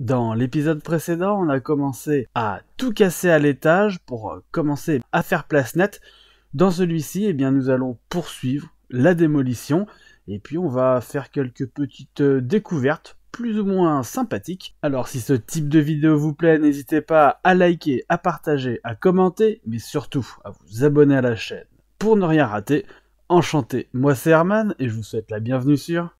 Dans l'épisode précédent, on a commencé à tout casser à l'étage pour euh, commencer à faire place nette. Dans celui-ci, eh bien, nous allons poursuivre la démolition et puis on va faire quelques petites euh, découvertes plus ou moins sympathiques. Alors si ce type de vidéo vous plaît, n'hésitez pas à liker, à partager, à commenter, mais surtout à vous abonner à la chaîne pour ne rien rater. Enchanté, moi c'est Herman et je vous souhaite la bienvenue sur...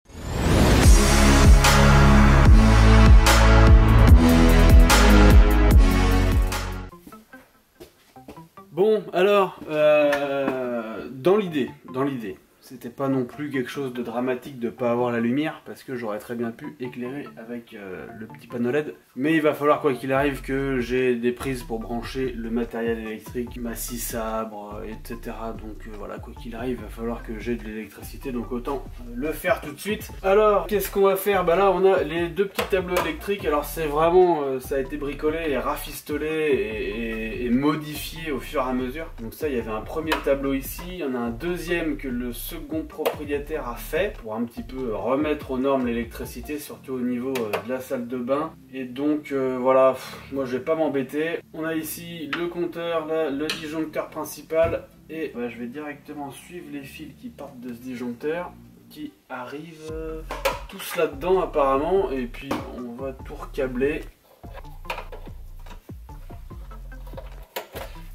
Bon, alors, euh, dans l'idée, dans l'idée, c'était pas non plus quelque chose de dramatique de pas avoir la lumière, parce que j'aurais très bien pu éclairer avec euh, le petit panneau LED. Mais il va falloir, quoi qu'il arrive, que j'ai des prises pour brancher le matériel électrique, ma scie sabre, etc. Donc euh, voilà, quoi qu'il arrive, il va falloir que j'ai de l'électricité, donc autant le faire tout de suite. Alors, qu'est-ce qu'on va faire? Bah là, on a les deux petits tableaux électriques. Alors c'est vraiment, euh, ça a été bricolé et rafistolé et, et modifié au fur et à mesure. Donc ça, il y avait un premier tableau ici, il y en a un deuxième que le second propriétaire a fait pour un petit peu remettre aux normes l'électricité, surtout au niveau euh, de la salle de bain. Et donc euh, voilà, moi je vais pas m'embêter. On a ici le compteur, là, le disjoncteur principal et je vais directement suivre les fils qui partent de ce disjoncteur qui arrivent euh, tous là-dedans apparemment et puis on va tout recabler.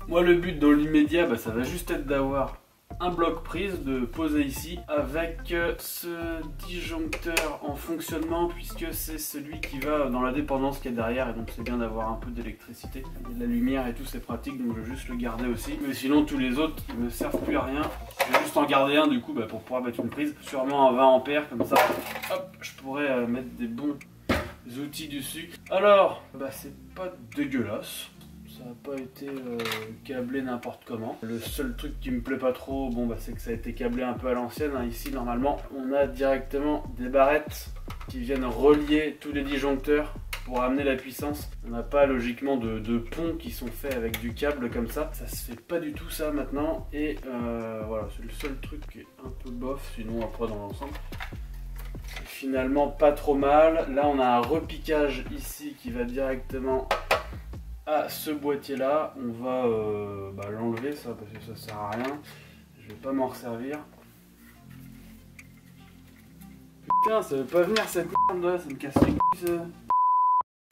Moi le but dans l'immédiat bah, ça va juste être d'avoir un bloc prise de poser ici avec ce disjoncteur en fonctionnement puisque c'est celui qui va dans la dépendance qui est derrière et donc c'est bien d'avoir un peu d'électricité. La lumière et tout c'est pratique donc je vais juste le garder aussi. Mais sinon tous les autres ils me servent plus à rien. Je vais juste en garder un du coup bah, pour pouvoir mettre une prise. Sûrement un 20 ampères comme ça. Hop, je pourrais euh, mettre des bons outils dessus. Alors, bah c'est pas dégueulasse n'a pas été euh, câblé n'importe comment. Le seul truc qui me plaît pas trop, bon bah c'est que ça a été câblé un peu à l'ancienne. Hein. Ici normalement on a directement des barrettes qui viennent relier tous les disjoncteurs pour amener la puissance. On n'a pas logiquement de, ponts qui sont faits avec du câble comme ça. Ça se fait pas du tout ça maintenant. Et euh, voilà, c'est le seul truc qui est un peu bof, sinon après dans l'ensemble. Finalement pas trop mal. Là on a un repiquage ici qui va directement à ce boîtier là. On va euh, bah, l'enlever ça parce que ça sert à rien. Je vais pas m'en resservir. Putain, ça veut pas venir cette merde là, ça me casse les couilles.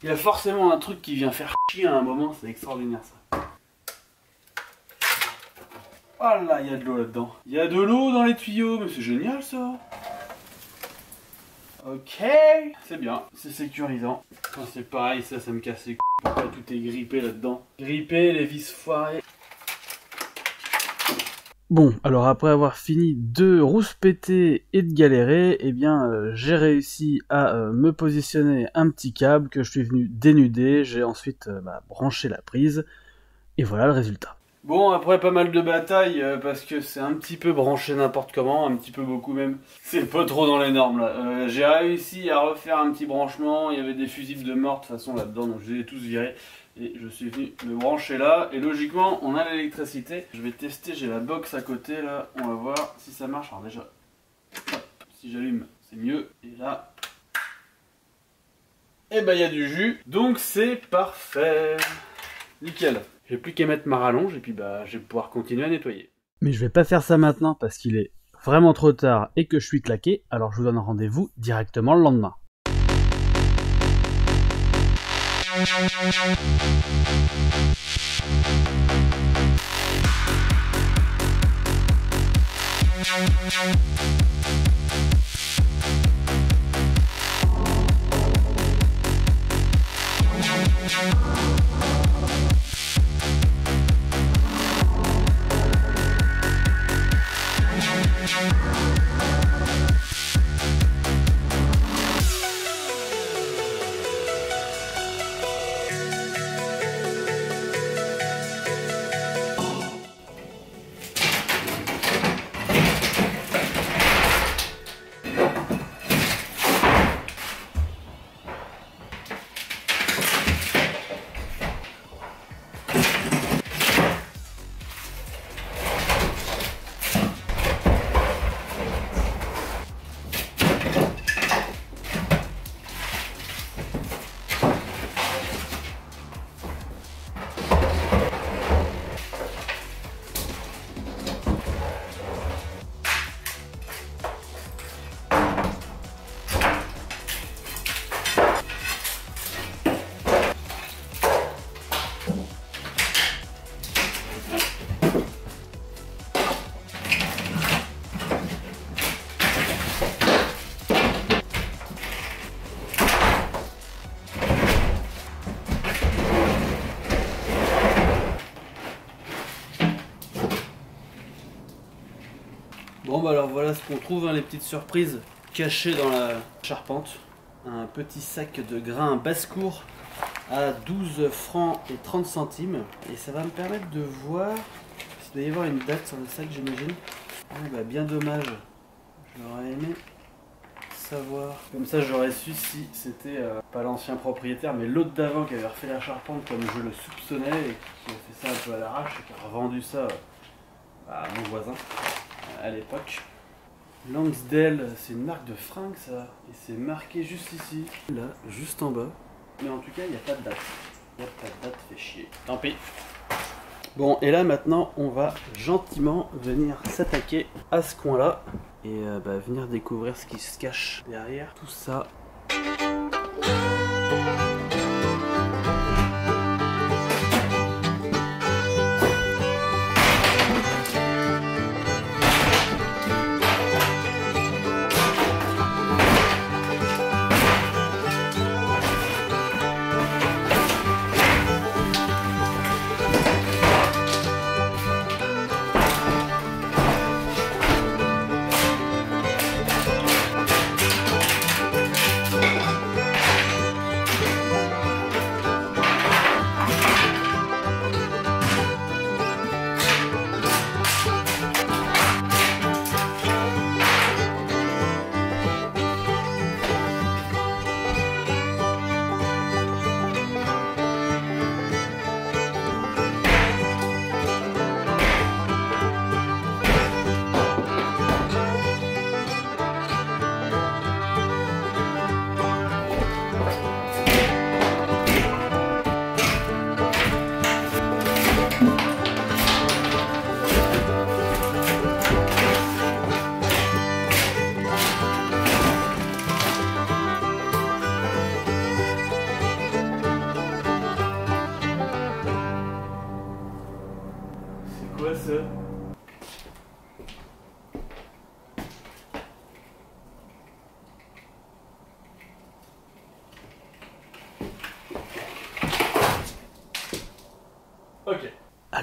Il y a forcément un truc qui vient faire chier à un moment, c'est extraordinaire ça. Oh là, il y a de l'eau là-dedans. Il y a de l'eau dans les tuyaux, mais c'est génial ça. Ok, c'est bien, c'est sécurisant. C'est pareil, ça, ça me casse les couilles. Pourquoi tout est grippé là-dedans Grippé, les vis foirées. Bon, alors après avoir fini de rouspéter et de galérer, eh bien euh, j'ai réussi à euh, me positionner un petit câble que je suis venu dénuder, j'ai ensuite euh, bah, branché la prise, et voilà le résultat. Bon, après pas mal de batailles, euh, parce que c'est un petit peu branché n'importe comment, un petit peu beaucoup même. C'est pas trop dans les normes là. Euh, j'ai réussi à refaire un petit branchement, il y avait des fusibles de mort de toute façon là-dedans, donc je les ai tous virés. Et je suis venu me brancher là, et logiquement on a l'électricité. Je vais tester, j'ai la box à côté là, on va voir si ça marche. Alors déjà, si j'allume c'est mieux, et là... Et eh ben il y a du jus, donc c'est parfait. Nickel. J'ai plus qu'à mettre ma rallonge et puis bah je vais pouvoir continuer à nettoyer. Mais je vais pas faire ça maintenant parce qu'il est vraiment trop tard et que je suis claqué, alors je vous donne rendez-vous directement le lendemain. Bah alors voilà ce qu'on trouve, hein, les petites surprises cachées dans la charpente. Un petit sac de grains basse-cour à 12 francs et 30 centimes. Et ça va me permettre de voir, il doit y avoir une date sur le sac j'imagine. Ah bah bien dommage, j'aurais aimé savoir. Comme ça j'aurais su si c'était euh, pas l'ancien propriétaire mais l'autre d'avant qui avait refait la charpente comme je le soupçonnais et qui a fait ça un peu à l'arrache et qui a revendu ça euh, à mon voisin à l'époque. Langsdale, c'est une marque de fringues ça, et c'est marqué juste ici, là, juste en bas. Mais en tout cas, il n'y a pas de date. Il n'y a pas de date, fait chier. Tant pis. Bon, et là maintenant, on va gentiment venir s'attaquer à ce coin-là et euh, bah, venir découvrir ce qui se cache derrière tout ça.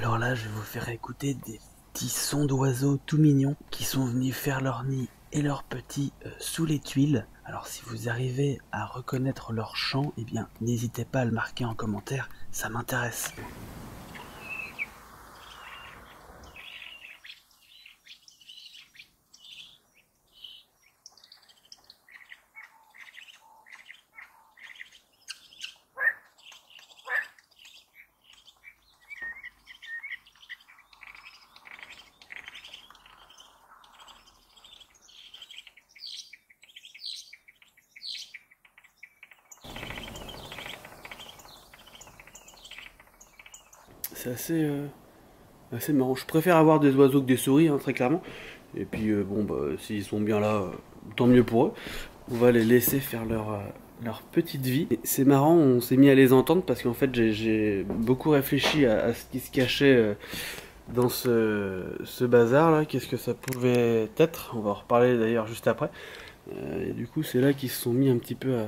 Alors là, je vais vous faire écouter des petits sons d'oiseaux tout mignons qui sont venus faire leur nid et leurs petits euh, sous les tuiles. Alors si vous arrivez à reconnaître leur chant, eh bien n'hésitez pas à le marquer en commentaire, ça m'intéresse. C'est assez, euh, assez marrant. Je préfère avoir des oiseaux que des souris, hein, très clairement. Et puis, euh, bon, bah, s'ils sont bien là, euh, tant mieux pour eux. On va les laisser faire leur, petite vie. C'est marrant, on s'est mis à les entendre parce qu'en fait, j'ai- beaucoup réfléchi à, ce qui se cachait dans ce, bazar là. Qu'est-ce que ça pouvait être? On va en reparler d'ailleurs juste après. Et du coup, c'est là qu'ils se sont mis un petit peu à,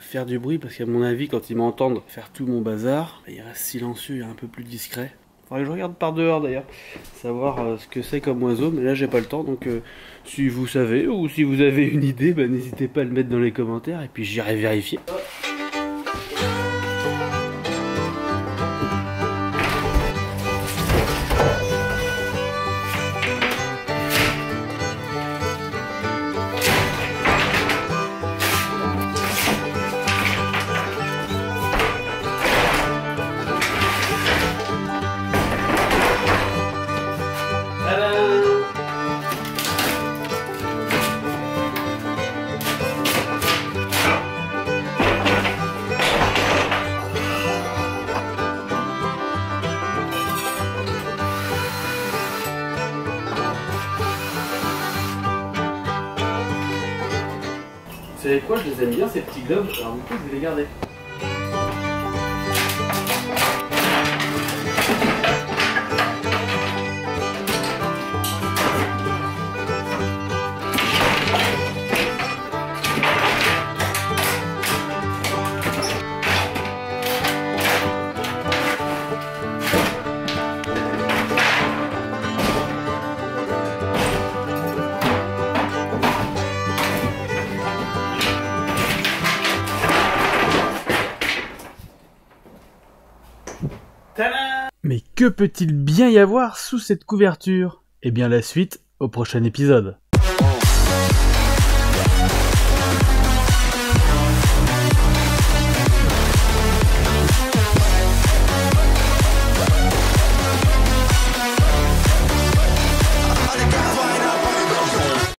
faire du bruit parce qu'à mon avis, quand ils m'entendent faire tout mon bazar, ils restent silencieux et un peu plus discrets. Faudrait que je regarde par dehors d'ailleurs, savoir euh, ce que c'est comme oiseau, mais là j'ai pas le temps donc euh, si vous savez ou si vous avez une idée, bah, n'hésitez pas à le mettre dans les commentaires et puis j'irai vérifier. Savez quoi, je les aime bien ces petits globes, alors du coup je vais les garder. Que peut-il bien y avoir sous cette couverture? Eh bien la suite au prochain épisode.